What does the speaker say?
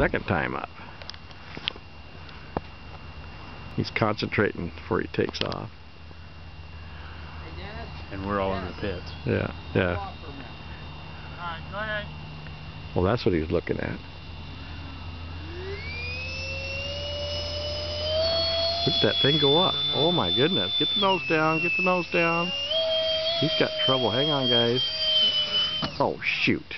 second time up. He's concentrating before he takes off. And we're all in the pits. Yeah, yeah. Well, that's what he's looking at. Look at that thing go up. Oh my goodness. Get the nose down. Get the nose down. He's got trouble. Hang on, guys. Oh, shoot.